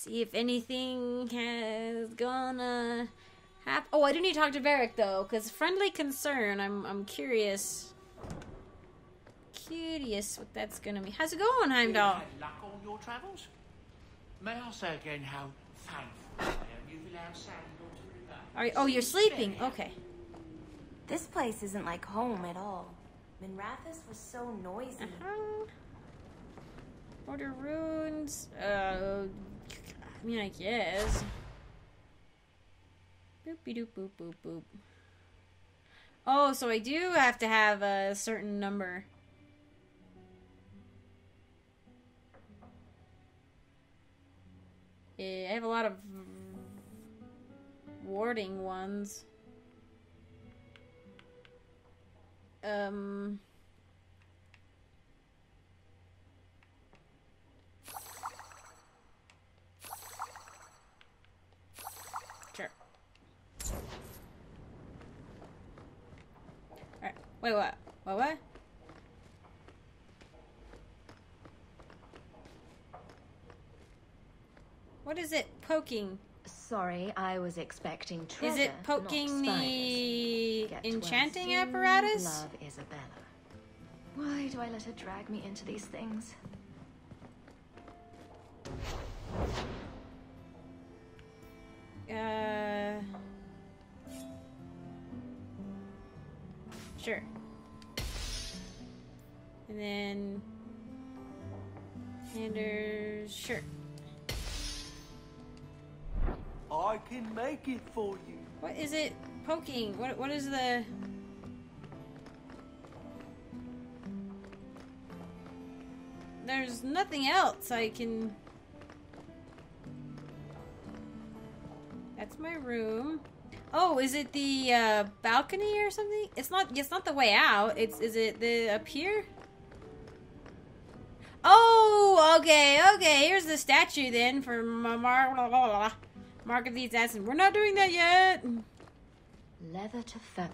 See if anything has gonna happen. Oh, I do need to talk to Varric though, because friendly concern. I'm I'm curious. Curious what that's gonna be. How's it going, Heimdall? had luck on your travels? May I say again how thankful I am you've allowed Sally to remain? Are oh, you're sleeping. Okay. This place isn't like home at all. Minrathous was so noisy. Uh-huh. Order runes. Uh, I mean, I guess. Boopy doop boop boop boop. Oh, so I do have to have a certain number. Yeah, I have a lot of warding ones. Um. Wait, what? What, what? What is it poking? Sorry, I was expecting treasure. Is it poking the Get enchanting apparatus? Love Isabela. Why do I let her drag me into these things? For you. What is it poking? What What is the. There's nothing else I can. That's my room. Oh, is it the uh, balcony or something? It's not. It's not the way out. It's. Is it the up here? Oh, okay, okay. Here's the statue then for Ma- Mar-. Mark of the Assassin. We're not doing that yet. Leather to feather.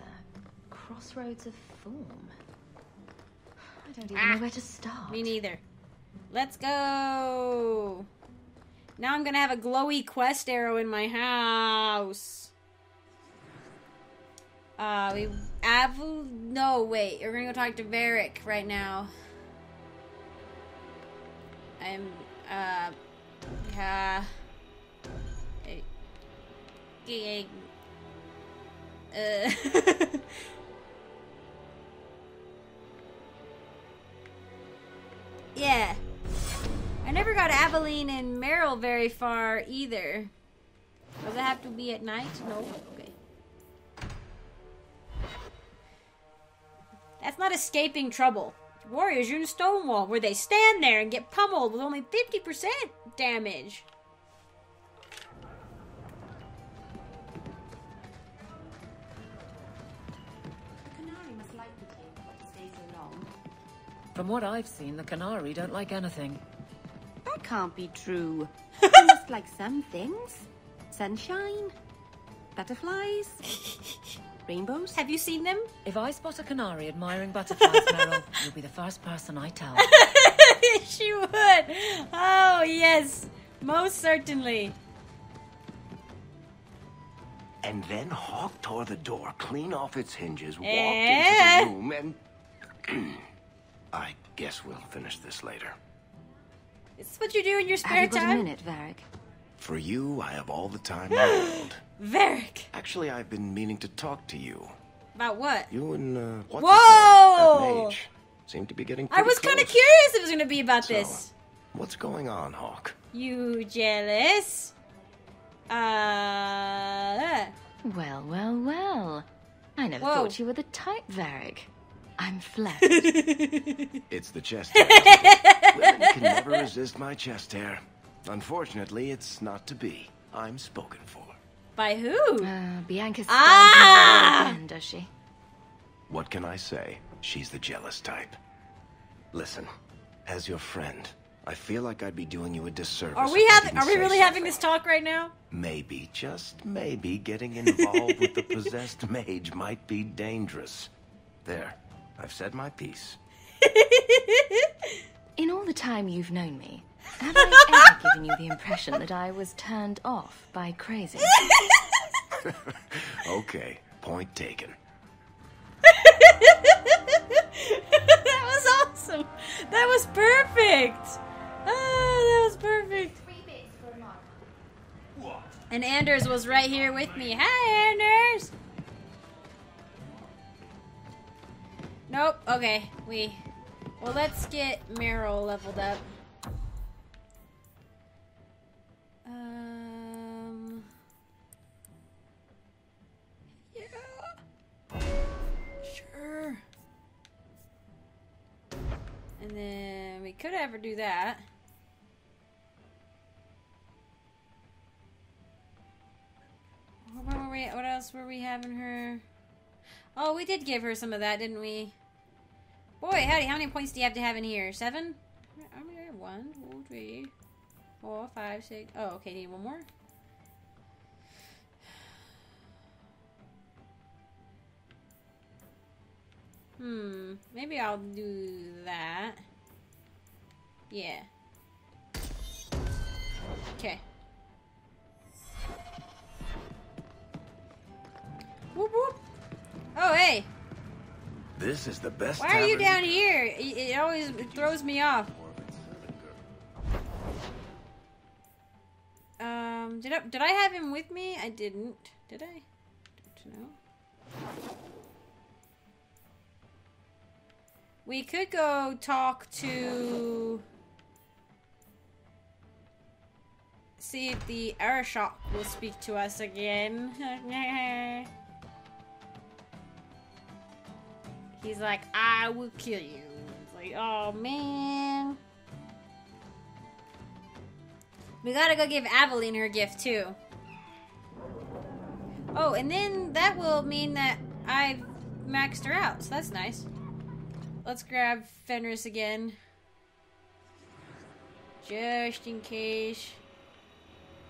Crossroads of form. I don't even Ah. know where to start. Me neither. Let's go. Now I'm gonna have a glowy quest arrow in my house. Uh, we have no wait. We're gonna go talk to Varric right now. I'm uh yeah. Uh. yeah. I never got Aveline and Merrill very far either. Does it have to be at night? No. Okay. That's not escaping trouble. Warriors are in Stonewall, where they stand there and get pummeled with only 50% damage. From what I've seen, the Canary don't like anything. That can't be true. they must like some things. Sunshine, butterflies, rainbows. Have you seen them? If I spot a canary admiring butterflies, Merrill, you'll be the first person I tell. she would. Oh, yes. Most certainly. And then Hawke tore the door clean off its hinges, walked Eh? into the room, and. I guess we'll finish this later. Is this what you do in your Have spare you got a time? minute, Varric? For you, I have all the time in the world. Varric. Actually, I've been meaning to talk to you. About what? You and, uh, what's Whoa! his? That mage. Seem to be getting I was kind of curious if it was going to be about So, this. What's going on, Hawke? You jealous? Uh. Well, well, well. I never Whoa. thought you were the type, Varric. I'm flattered. It's the chest hair. Women can never resist my chest hair. Unfortunately, it's not to be. I'm spoken for. By who? uh, Bianca stands Ah! in the way again, does she? What can I say? She's the jealous type. Listen, as your friend, I feel like I'd be doing you a disservice. Are we having? Are we say really having this talk right now? Maybe, just maybe, getting involved with the possessed mage might be dangerous. There, I've said my piece. In all the time you've known me, Have I ever given you the impression that I was turned off by crazy? Okay, point taken. that was awesome. That was perfect. Ah, that was perfect. Three bits for a mark. And Anders was right here with me. Hi, Anders. Nope. Okay, we. Well, let's get Merrill leveled up. Um. Yeah. Sure. And then we could ever do that. What, were we, what else were we having her? Oh, we did give her some of that, didn't we? Boy, howdy, how many points do you have to have in here? Seven? How many? One, two, three, four, five, six. Oh, okay, need one more. Hmm, maybe I'll do that. Yeah. Okay. Whoop whoop. Oh, hey. This is the best Why are you down here? It, it always throws me off. Um, did I did I have him with me? I didn't. Did I? Don't know. We could go talk to. See if the Arishok will speak to us again. He's like, I will kill you. It's like, oh man. We gotta go give Aveline her gift too. Oh, and then that will mean that I've maxed her out, so that's nice. Let's grab Fenris again. Just in case.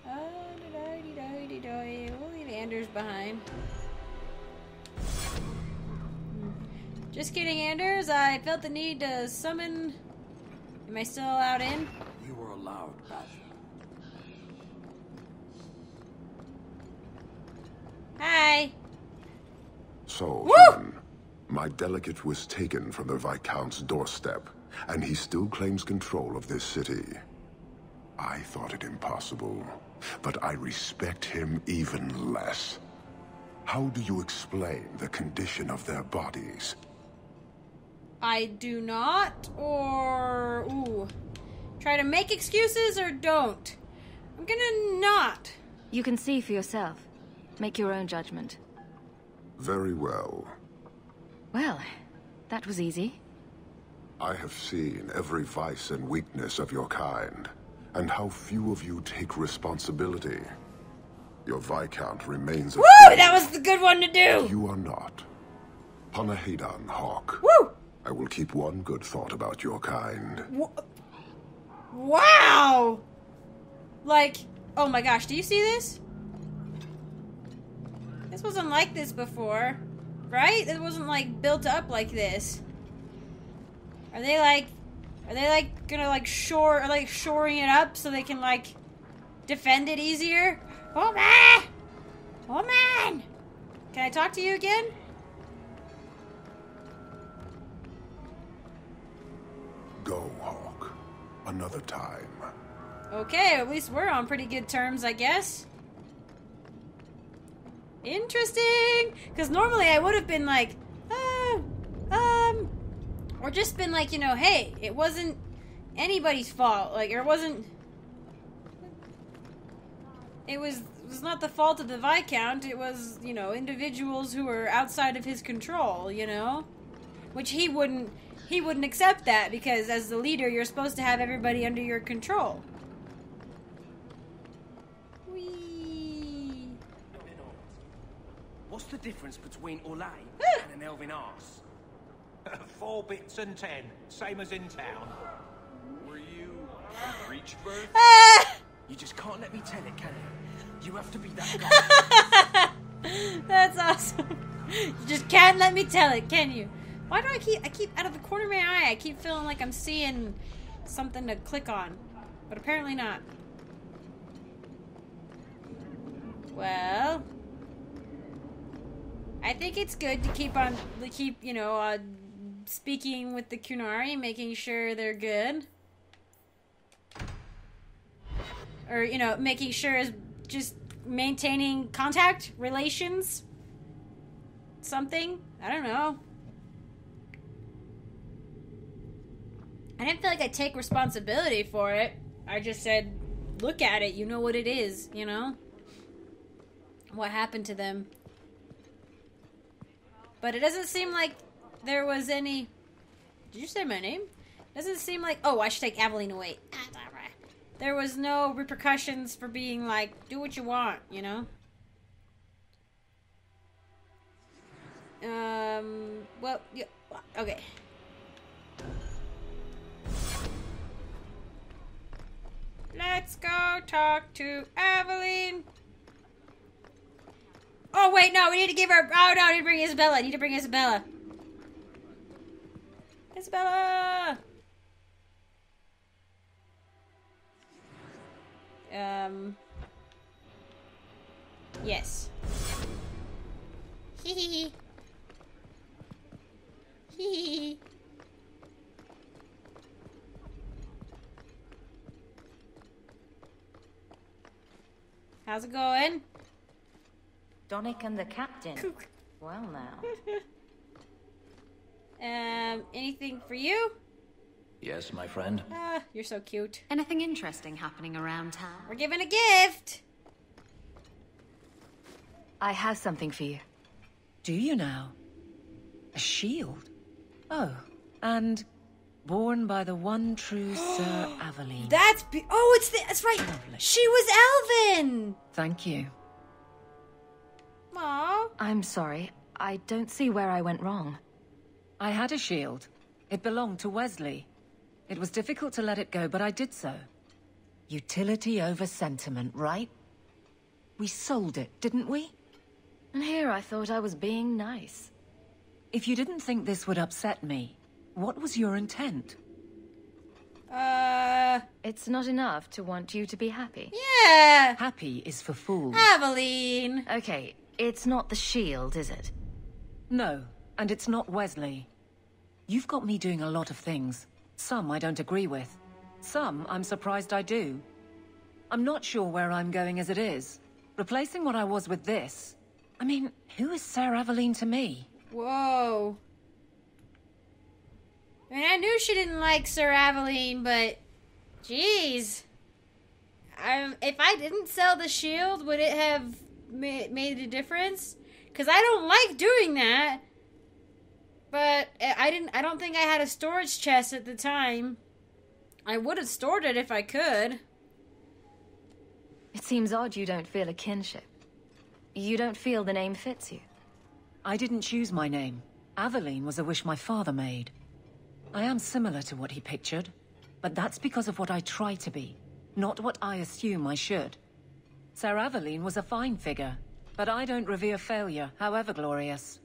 Oh. We'll leave Anders behind. Just kidding, Anders. I felt the need to summon. Am I still allowed in? You were allowed, Bash. Hi. So, Woo! my delegate was taken from the Viscount's doorstep, and he still claims control of this city. I thought it impossible, but I respect him even less. How do you explain the condition of their bodies? I do not, or ooh, try to make excuses or don't. I'm gonna not. You can see for yourself. Make your own judgment. Very well. Well, that was easy. I have seen every vice and weakness of your kind, and how few of you take responsibility. Your Viscount remains a Woo! That was the good one to do. You are not. Panahedan Hawke. Woo! I will keep one good thought about your kind. Wow! Like, oh my gosh, do you see this? This wasn't like this before, right? It wasn't like built up like this. Are they like, are they like gonna like shore, or like shoring it up so they can like defend it easier? Oh man! Oh man! Can I talk to you again? Another time. Okay, at least we're on pretty good terms, I guess. Interesting! Because normally I would have been like, uh, um, or just been like, you know, hey, it wasn't anybody's fault. Like, or it wasn't. It was it was not the fault of the Viscount. It was, you know, individuals who were outside of his control. You know, which he wouldn't he wouldn't accept that because as the leader, you're supposed to have everybody under your control. Whee! What's the difference between Olay and an elven arse? Four bits and ten, same as in town. Were you a breach bird? Ah! You just can't let me tell it, can you? You have to be that guy. That's awesome. You just can't let me tell it, can you? Why do I keep I keep out of the corner of my eye? I keep feeling like I'm seeing something to click on. But apparently not. Well, I think it's good to keep on, to keep, you know, uh, speaking with the Qunari, making sure they're good. Or, you know, making sure is just maintaining contact, relations, something. I don't know. I didn't feel like I take responsibility for it. I just said, look at it. You know what it is, you know? What happened to them. But it doesn't seem like there was any. Did you say my name? Doesn't seem like. Oh, I should take Aveline away. There was no repercussions for being like, do what you want, you know? Um, well, yeah, okay. Let's go talk to Aveline. Oh, wait, no, we need to give her. Oh, no, I need to bring Isabela. I need to bring Isabela. Isabela! Um. Yes. Hee hee hee. Hee hee hee. How's it going? Donnic and the captain. Well now. Um, anything for you? Yes, my friend. Ah, you're so cute. Anything interesting happening around town? We're giving a gift. I have something for you. Do you now? A shield? Oh, and born by the one true Ser Aveline. That's be- oh, it's the- that's right. Lovely. She was Elvin. Thank you. Aw. I'm sorry. I don't see where I went wrong. I had a shield. It belonged to Wesley. It was difficult to let it go, but I did so. Utility over sentiment, right? We sold it, didn't we? And here I thought I was being nice. If you didn't think this would upset me, what was your intent? Uh, It's not enough to want you to be happy. yeah. Happy is for fools. Aveline. Okay, it's not the shield, is it? No, and it's not Wesley. You've got me doing a lot of things. Some I don't agree with. Some I'm surprised I do. I'm not sure where I'm going as it is. Replacing what I was with this. I mean, who is Ser Aveline to me? Whoa. I mean, I knew she didn't like Ser Aveline, but jeez. Um, if I didn't sell the shield, would it have ma- made a difference? Because I don't like doing that. But I I didn't. I don't think I had a storage chest at the time. I would have stored it if I could. It seems odd you don't feel a kinship. You don't feel the name fits you. I didn't choose my name. Aveline was a wish my father made. I am similar to what he pictured, but that's because of what I try to be, not what I assume I should. Ser Aveline was a fine figure, but I don't revere failure, however glorious.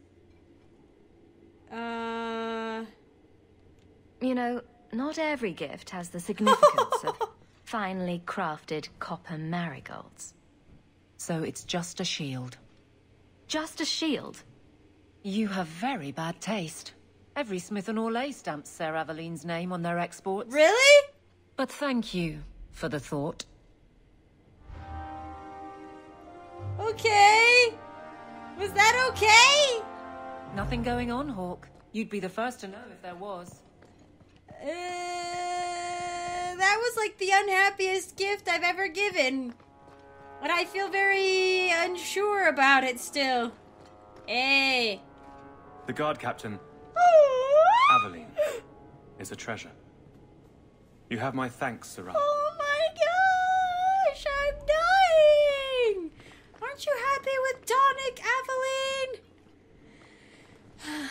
Uh. You know, not every gift has the significance of finely crafted copper marigolds. So it's just a shield. Just a shield. You have very bad taste. Every Smith and Orlais stamps Ser Aveline's name on their exports. Really? But thank you for the thought. Okay. Was that okay? Nothing going on, Hawke. You'd be the first to know if there was. Uh, that was like the unhappiest gift I've ever given. And I feel very unsure about it still. Hey. The guard captain, Aveline, is a treasure. You have my thanks, Serah. Oh my gosh, I'm dying! Aren't you happy with Donnic, Aveline?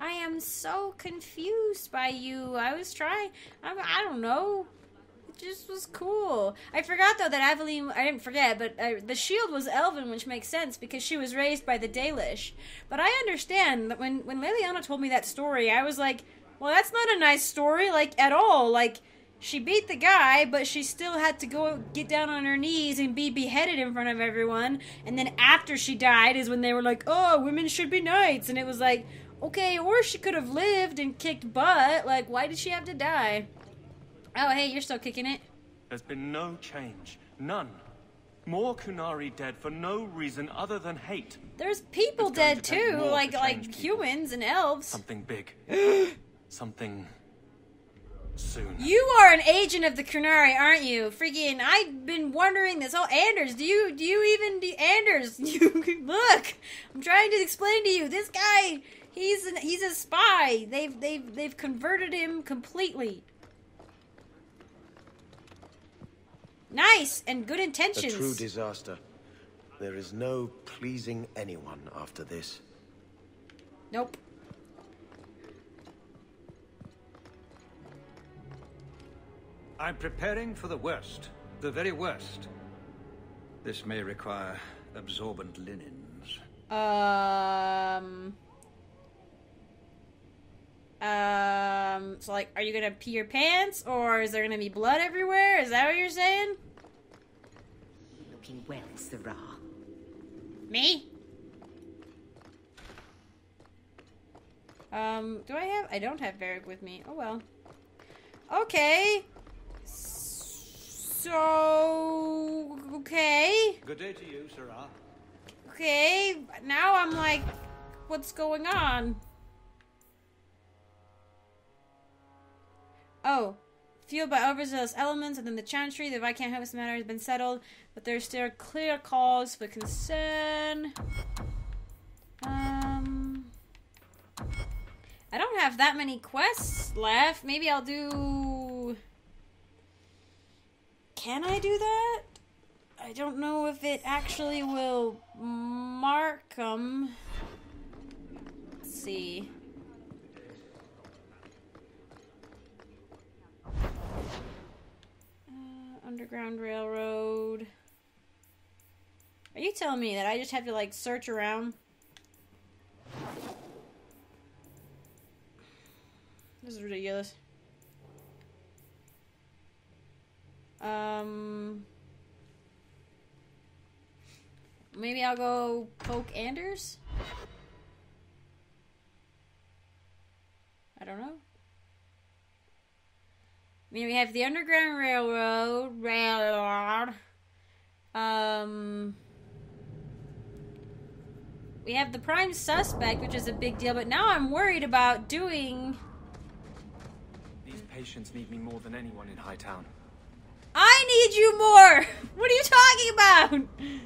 I am so confused by you. I was trying. I, I don't know. Just was cool. I forgot though that Aveline. I didn't forget, but uh, the shield was Elven, which makes sense because she was raised by the Dalish. But I understand that when when Leliana told me that story, I was like, Well, that's not a nice story, like, at all. Like, she beat the guy, but she still had to go get down on her knees and be beheaded in front of everyone. And then after she died is when they were like, oh, women should be knights. And it was like, okay, or she could have lived and kicked butt. Like, why did she have to die? Oh, hey, you're still kicking it. There's been no change. None. More Qunari dead for no reason other than hate. There's people dead too, more to like like people. humans and elves. Something big. Something soon. You are an agent of the Qunari, aren't you? Freaking! I've been wondering this. Oh, Anders, do you do you even do Anders? You look. I'm trying to explain to you. This guy, he's an, he's a spy. They've they've they've converted him completely. Nice and good intentions. A intentions. true disaster. There is no pleasing anyone after this. nope. I'm preparing for the worst. The very worst. This may require absorbent linens. Um. Um. So, like, are you gonna pee your pants, or is there gonna be blood everywhere? Is that what you're saying? Looking well, Serah. Me? Um. Do I have? I don't have Varric with me. Oh well. Okay. So. Okay. Good day to you, Serah. Okay. Now I'm like, what's going on? Oh, fueled by overzealous elements within the Chantry, the Viscount House matter has been settled, but there's still clear cause for concern. Um, I don't have that many quests left. Maybe I'll do. Can I do that? I don't know if it actually will mark them. Let's see. Underground Railroad. Are you telling me that I just have to like search around? This is ridiculous. Um. Maybe I'll go poke Anders? I don't know. I mean, we have the Underground Railroad, Railroad. Um, we have the prime suspect, which is a big deal, but now I'm worried about doing. These patients need me more than anyone in Hightown. I need you more! What are you talking about?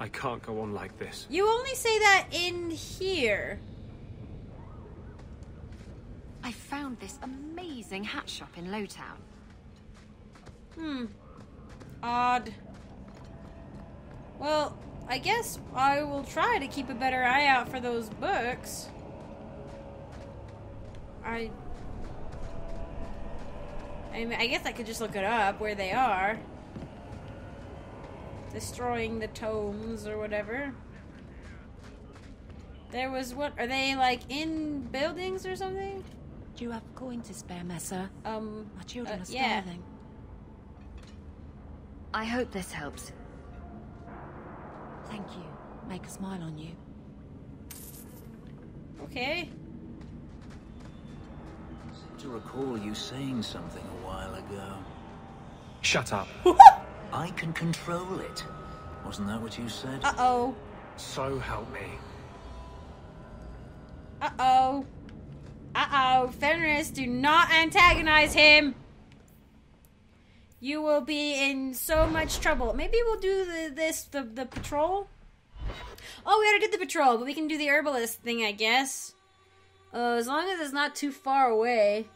I can't go on like this. You only say that in here. I found this amazing hat shop in Lowtown. Hmm. Odd. Well, I guess I will try to keep a better eye out for those books. I. I mean, I guess I could just look it up where they are. Destroying the tomes or whatever. There was what? Are they like in buildings or something? Do you have coin to spare, Messere? Um, My children uh, are yeah. starving. I hope this helps. Thank you. Make a smile on you. Okay. To recall you saying something a while ago. Shut up. I can control it. Wasn't that what you said? Uh oh. So help me. Uh oh. Fenris, do not antagonize him. You will be in so much trouble. Maybe we'll do the, this, the, the patrol. Oh, we already did the patrol, but we can do the herbalist thing, I guess. Uh, as long as it's not too far away.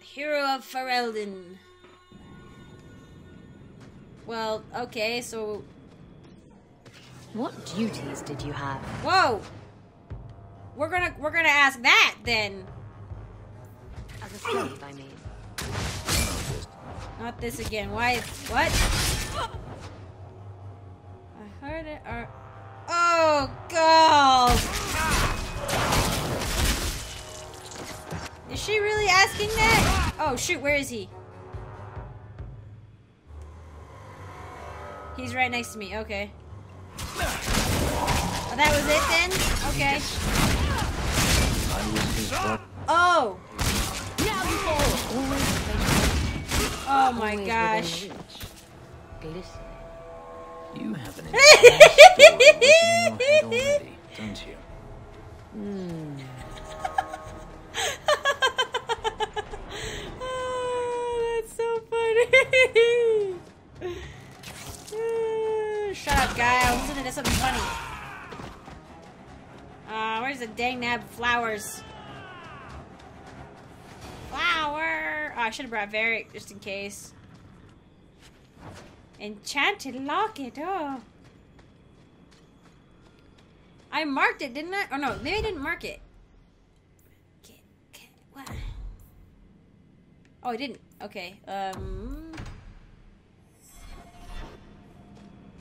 Hero of Ferelden. Well, okay, so What duties did you have? Whoa! We're gonna we're gonna ask that then. As a slave, I mean. Not this again. Why? What? I Are there, are... Oh, God! Is she really asking that? Oh, shoot, where is he? He's right next to me, okay. Oh, that was it then? Okay. Oh! Oh my gosh. You have an entire story written in your head already, don't you? Hmm. Oh, that's so funny. Shut up, guy. I was listening to something funny. Uh, where's the dang nab flowers? Flower! Oh, I should have brought Varric just in case. Enchanted locket. Oh. I marked it, didn't I? Oh no, maybe I didn't mark it. Oh, I didn't. Okay. Um.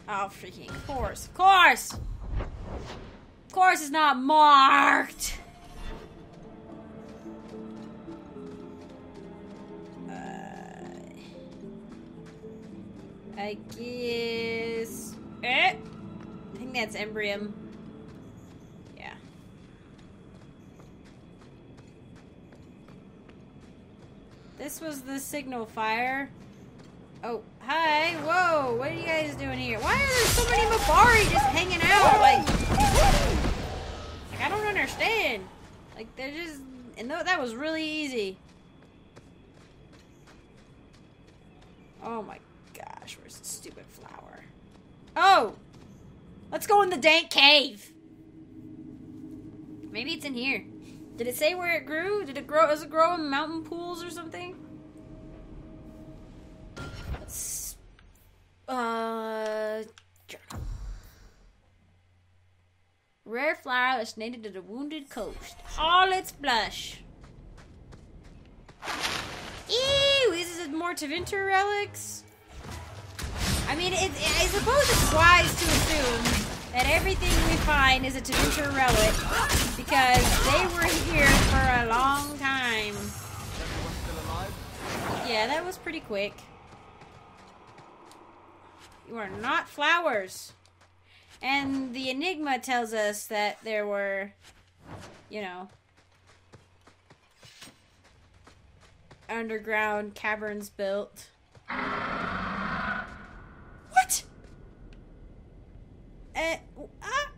Oh, freaking course. Of course! Of course it's not marked! Uh, I guess... Eh? I think that's Embrium. Yeah. This was the signal fire. Oh, hi. Whoa, what are you guys doing here? Why are there so many Mabari just hanging out? Like, like I don't understand. Like, they're just... And tho- that was really easy. Oh my gosh, where's the stupid flower? Oh! Let's go in the dank cave! Maybe it's in here. Did it say where it grew? Did it grow? Does it grow in mountain pools or something? Uh. Rare flower that's native to the wounded coast. All its blush. Ew, is it more Tevinter relics. I mean, it, I suppose it's wise to assume that everything we find is a Tevinter relic because they were here for a long time. Yeah, that was pretty quick. You are not flowers. And the Enigma tells us that there were, you know, underground caverns built. What? Uh, ah,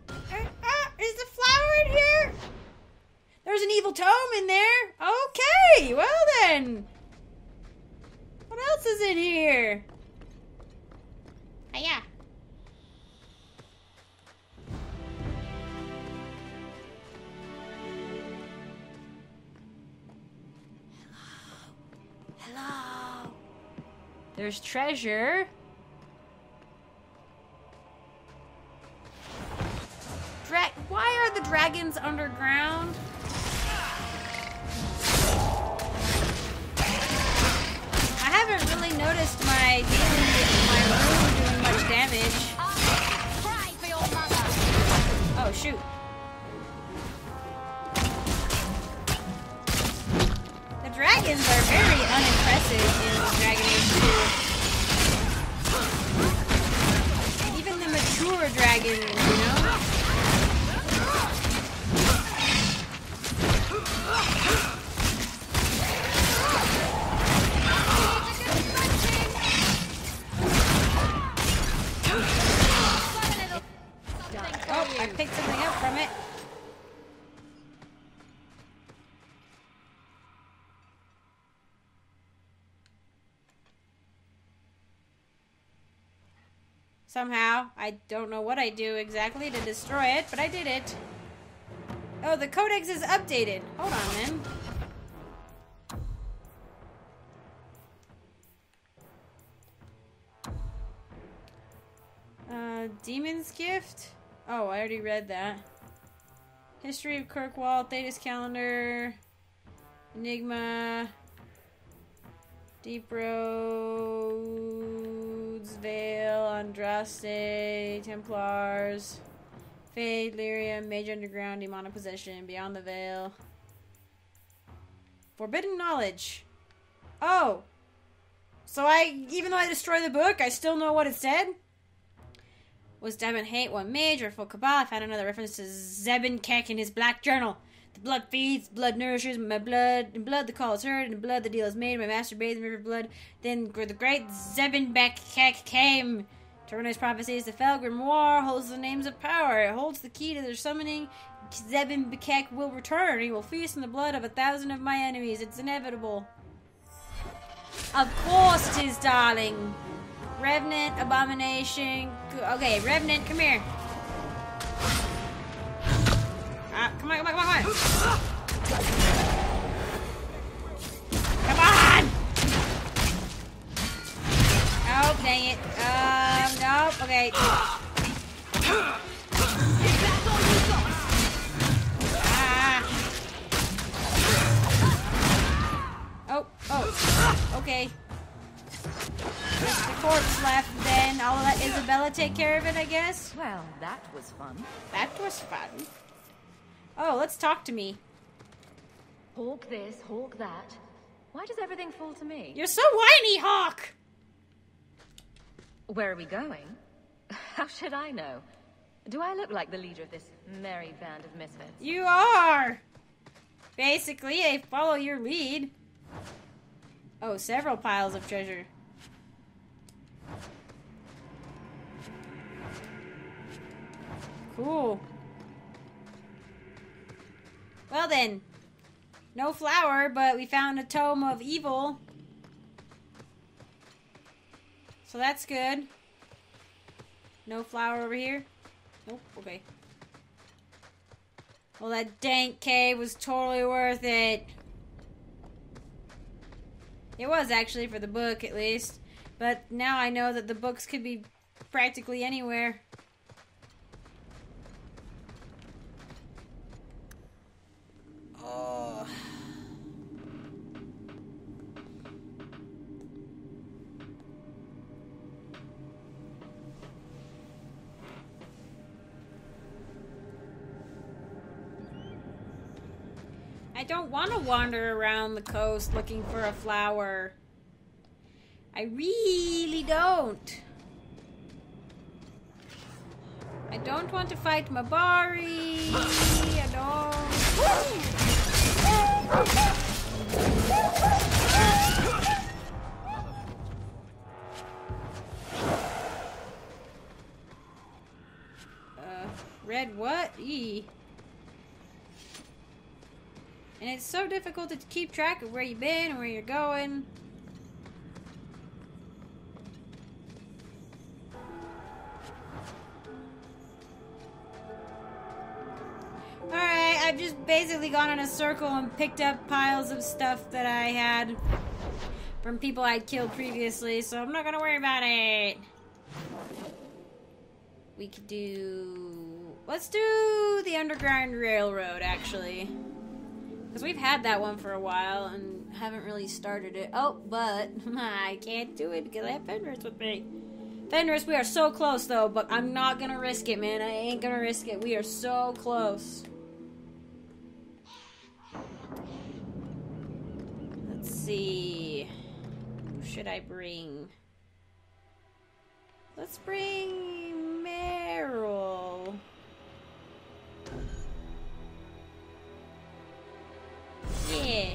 ah, is the flower in here? There's an evil tome in there. Okay, well then. What else is in here? Ah, yeah. Hello. There's treasure. Dra- Why are the dragons underground? I haven't really noticed my daily shoot. The dragons are very unimpressive in Dragon Age 2. Even the mature dragons, Somehow, I don't know what I do exactly to destroy it, but I did it. Oh, the codex is updated. Hold on, then. Uh, Demon's Gift? Oh, I already read that. History of Kirkwall, Thedas Calendar, Enigma, Deep Roads, Vale, Andraste, Templars, Fade, Lyrium, Mage Underground, Demonic Possession, Beyond the Veil. Forbidden Knowledge. Oh! So I, even though I destroyed the book, I still know what it said? Was Diamond Hate one mage or full cabal? I found another reference to Xebenkeck in his black journal. Blood feeds, blood nourishes, my blood, in blood the call is heard, and blood the deal is made, my master bathed in river blood. Then the great Zebin Keck came. To run his prophecies, the Felgrim War holds the names of power. It holds the key to their summoning. Xebenkeck will return. He will feast on the blood of a thousand of my enemies. It's inevitable. Of course it is, darling. Revenant, Abomination. Okay, Revenant, come here. Ah, come on, come on, come on, come on. Come on! Oh, dang it. Um, nope, okay. Ah. Oh, oh, okay. The corpse left, then I'll let Isabela take care of it, I guess. Well, that was fun. That was fun. Oh, let's talk to me. Hawke this, hawk that. Why does everything fall to me? You're so whiny, Hawke! Where are we going? How should I know? Do I look like the leader of this merry band of misfits? You are! Basically, I follow your lead. Oh, several piles of treasure. Cool. Well then, no flower, but we found a tome of evil. So that's good. No flower over here? Nope, okay. Well, that dank cave was totally worth it. It was actually for the book, at least. But now I know that the books could be practically anywhere. I don't want to wander around the coast looking for a flower. I really don't. I don't want to fight Mabari. I don't. Uh, red what? E. And it's so difficult to keep track of where you've been and where you're going. Basically gone in a circle and picked up piles of stuff that I had from people I'd killed previously, so I'm not gonna worry about it. We could do... Let's do the Underground Railroad, actually. Because we've had that one for a while and haven't really started it. Oh, but I can't do it because I have Fenris with me. Fenris, we are so close though, but I'm not gonna risk it, man. I ain't gonna risk it. We are so close. See. Who should I bring? Let's bring Merrill. Yeah.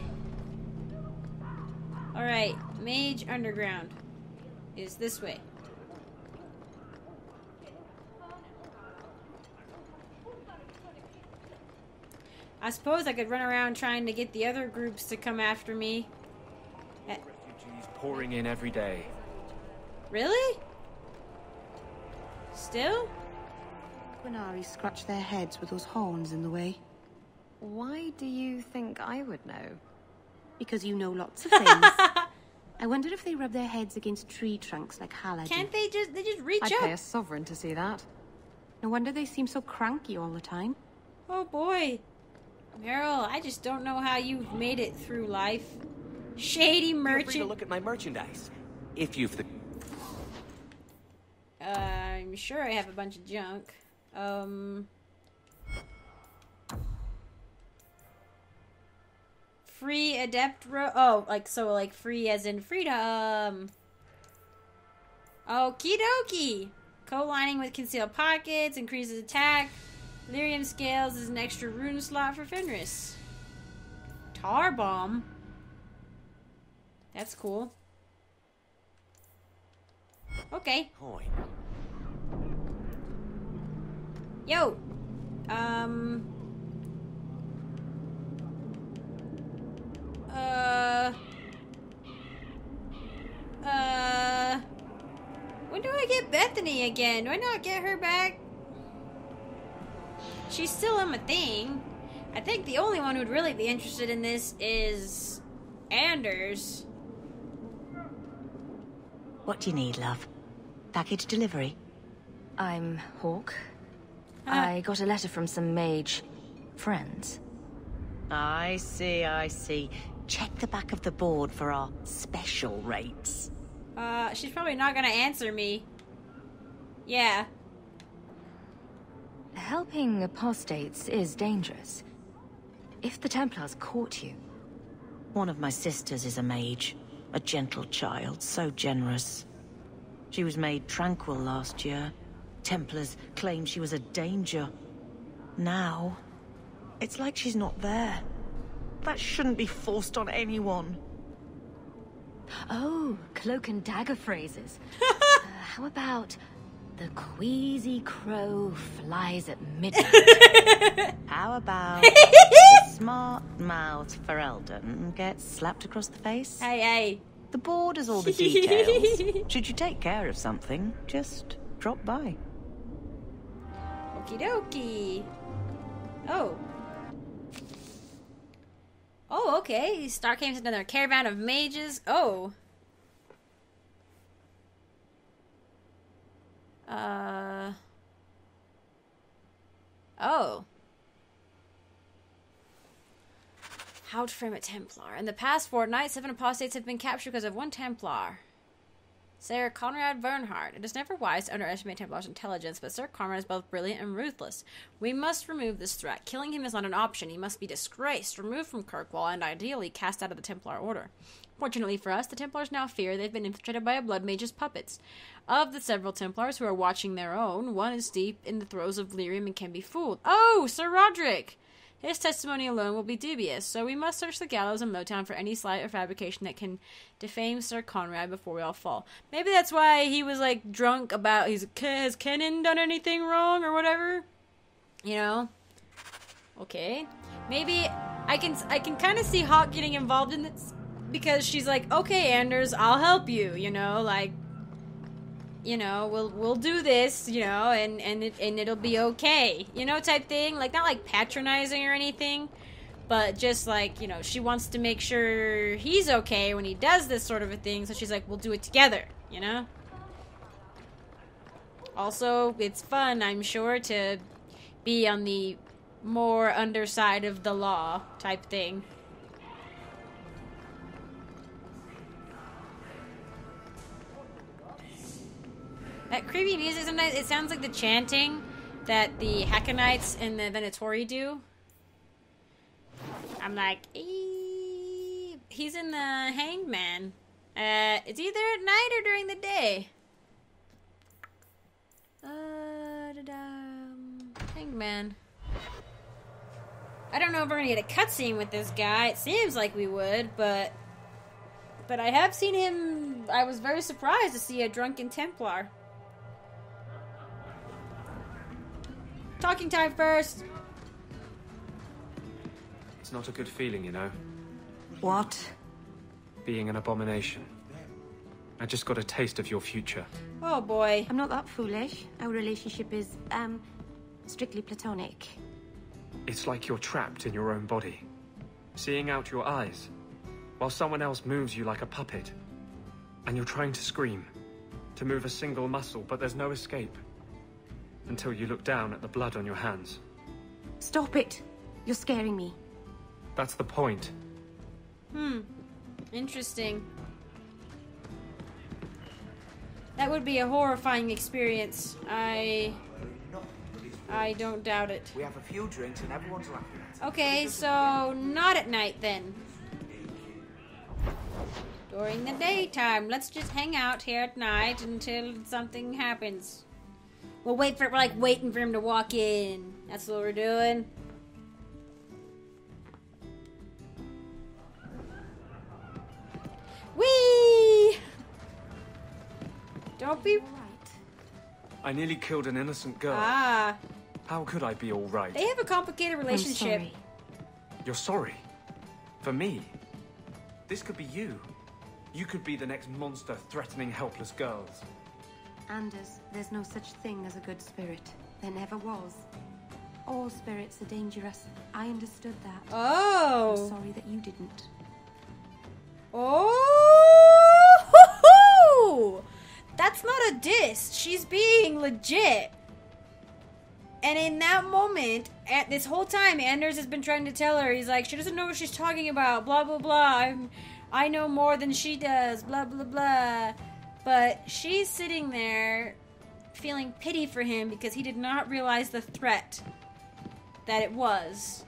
Alright, Mage Underground is this way. I suppose I could run around trying to get the other groups to come after me. Eh, Refugees pouring in every day. Really? Still? Qunari scratch their heads with those horns in the way. Why do you think I would know? Because you know lots of things. I wonder if they rub their heads against tree trunks like halla. Can't they just they just reach I'd up? pay a sovereign to see that. No wonder they seem so cranky all the time. Oh boy. Merrill, I just don't know how you've made it through life. Shady Feel free to look at my merchandise. If you've the Uh, I'm sure I have a bunch of junk. Um. Free adept ro- Oh, like, so, like, free as in freedom. Okie dokie. Coat lining with concealed pockets, increases attack. Lyrium scales is an extra rune slot for Fenris. Tar bomb. That's cool. Okay. Coin. Yo. Um. Uh. Uh. When do I get Bethany again? Do I not get her back? She's still in my thing. I think the only one who'd really be interested in this is Anders. What do you need, love? Package delivery? I'm Hawke. I got a letter from some mage friends. I see, I see. Check the back of the board for our special rates. Uh, she's probably not gonna answer me. Yeah. Helping apostates is dangerous. If the Templars caught you, One of my sisters is a mage. A gentle child, so generous. She was made tranquil last year. Templars claimed she was a danger. Now, it's like she's not there. That shouldn't be forced on anyone. Oh, cloak and dagger phrases. uh, how about the queasy crow flies at midnight? How about smart mouth for Eldon gets slapped across the face? Hey, hey. The board has all the details. Should you take care of something, just drop by. Okie dokie. Oh. Oh, okay. Star came to another caravan of mages. Oh. Uh. Oh. How to frame a Templar. In the past fortnight, seven apostates have been captured because of one Templar. Ser Conrad Bernhard. It is never wise to underestimate Templar's intelligence, but Sir Conrad is both brilliant and ruthless. We must remove this threat. Killing him is not an option. He must be disgraced, removed from Kirkwall, and ideally cast out of the Templar Order. Fortunately for us, the Templars now fear they've been infiltrated by a Blood Mage's puppets. Of the several Templars who are watching their own, one is deep in the throes of Lyrium and can be fooled. Oh, Ser Roderick! His testimony alone will be dubious, so we must search the gallows and Lowtown for any slight or fabrication that can defame Ser Conrad before we all fall. Maybe that's why he was like drunk about he's has Kenan done anything wrong or whatever? You know? Okay. Maybe I can I can kind of see Hawke getting involved in this because she's like, "Okay, Anders, I'll help you," you know, like you know, we'll we'll do this, you know, and and it and it'll be okay, you know, type thing. Like not like patronizing or anything, but just like you know, she wants to make sure he's okay when he does this sort of a thing. So she's like, we'll do it together, you know. Also, it's fun, I'm sure, to be on the more underside of the law type thing. That creepy music sometimes it sounds like the chanting that the Hakkonites and the Venatori do. I'm like, "Ee." he's in the Hangman. Uh, it's either at night or during the day. Uh, da-dum. Hanged Man. I don't know if we're gonna get a cutscene with this guy. It seems like we would, but but I have seen him. I was very surprised to see a drunken Templar. Talking time first. It's not a good feeling, you know, What? being an abomination. I just got a taste of your future. Oh boy. I'm not that foolish. Our relationship is, um, strictly platonic. It's like you're trapped in your own body, seeing out your eyes, while someone else moves you like a puppet. And you're trying to scream, to move a single muscle, but there's no escape. Until you look down at the blood on your hands. Stop it! You're scaring me. That's the point. Hmm. Interesting. That would be a horrifying experience. I I don't doubt it. We have a few drinks and everyone's laughing. Okay, so not at night then. During the daytime. Let's just hang out here at night until something happens. We'll wait for we're like waiting for him to walk in. That's what we're doing. Whee! Don't be right. I nearly killed an innocent girl. Ah. How could I be all right? They have a complicated relationship. You're sorry? For me? This could be you. You could be the next monster threatening helpless girls. Anders, there's no such thing as a good spirit. There never was. All spirits are dangerous. I understood that. Oh. I'm sorry that you didn't. Oh! That's not a diss. She's being legit. And in that moment, at this whole time, Anders has been trying to tell her, he's like, she doesn't know what she's talking about, blah, blah, blah. I'm, I know more than she does, blah, blah, blah. But she's sitting there feeling pity for him because he did not realize the threat that it was.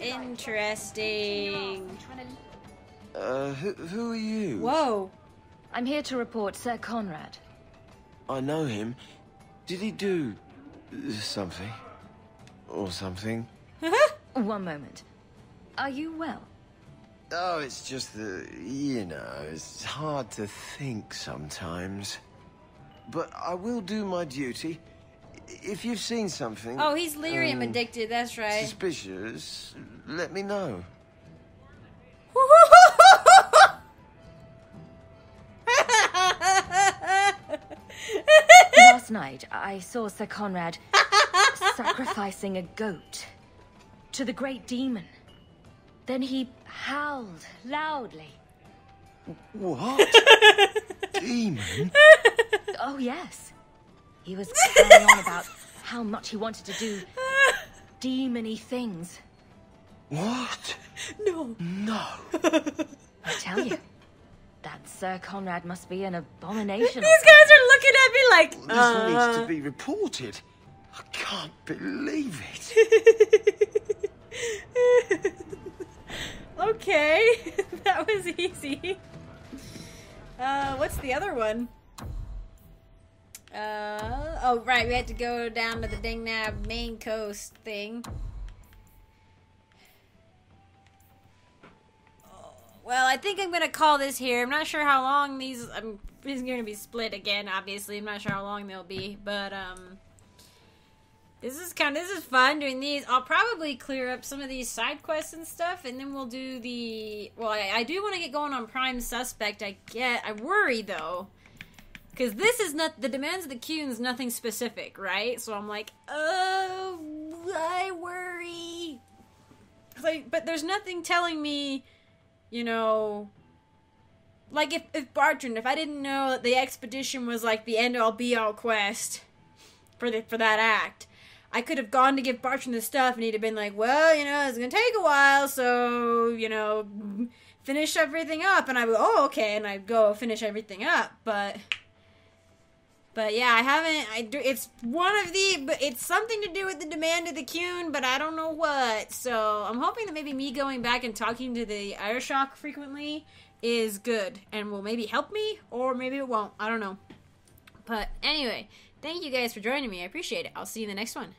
Interesting. Uh, who, who are you? Whoa. I'm here to report Ser Conrad. I know him. Did he do something? Or something? One moment. Are you well? Oh, it's just that, you know, it's hard to think sometimes. But I will do my duty. If you've seen something... Oh, he's lyrium um, addicted, that's right. Suspicious, let me know. Last night, I saw Ser Conrad sacrificing a goat to the great demon. Then he howled loudly. What? Demon? Oh, yes. He was carrying on about how much he wanted to do demony things. What? No. No. I tell you, that Ser Conrad must be an abomination. These guys are looking at me like, This uh, needs to be reported. I can't believe it. okay, that was easy. Uh, what's the other one? Uh, oh, right, we had to go down to the Dingnab main coast thing. Well, I think I'm gonna call this here. I'm not sure how long these. I'm. These are gonna be split again. Obviously, I'm not sure how long they'll be, but um, this is kind of this is fun doing these. I'll probably clear up some of these side quests and stuff, and then we'll do the. Well, I, I do want to get going on Prime Suspect. I get. I worry though, because this is not the demands of the Quns. Nothing specific, right? So I'm like, oh, I worry. I, but there's nothing telling me, you know. Like if if Bartrand, if I didn't know that the expedition was like the end all be all quest for the for that act, I could have gone to give Bartrand the stuff, and he'd have been like, "Well, you know, it's gonna take a while, so you know, finish everything up." And I would, "Oh, okay," and I'd go finish everything up. But, but yeah, I haven't. I do. It's one of the, but it's something to do with the demand of the Qun, but I don't know what. So I'm hoping that maybe me going back and talking to the Arishok frequently is good and will maybe help me, or maybe it won't. I don't know. But anyway, thank you guys for joining me. I appreciate it. I'll see you in the next one.